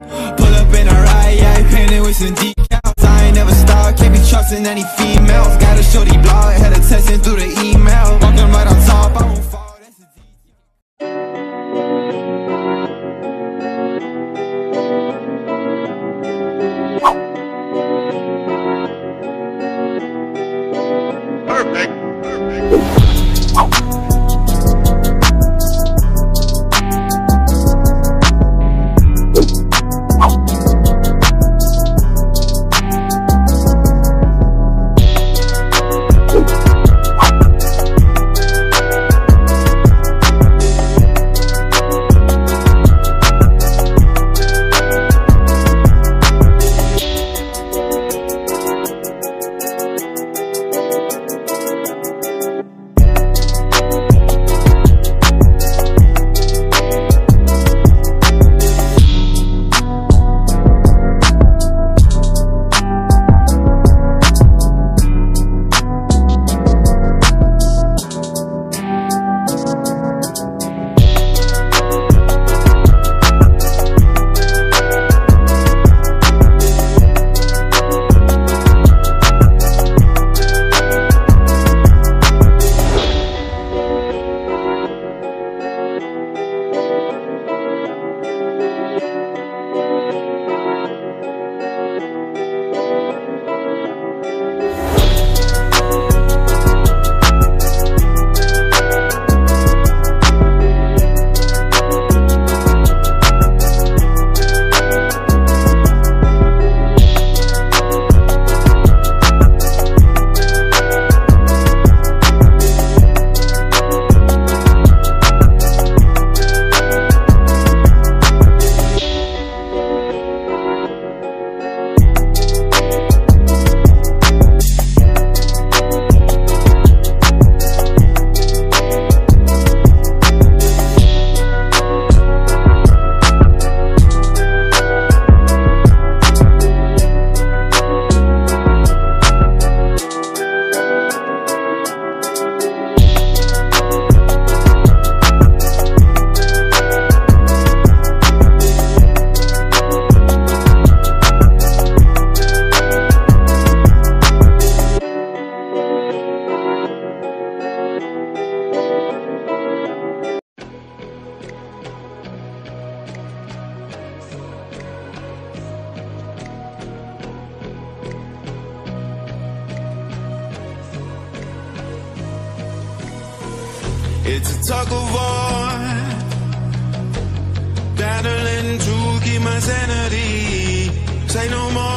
Pull up in a ride, yeah, painted with some decals. I ain't never stop, can't be trusting any females. Got a shorty blog, had her texting through the email. Walking right on top, I It's a tug of war, battling to keep my sanity. Say no more,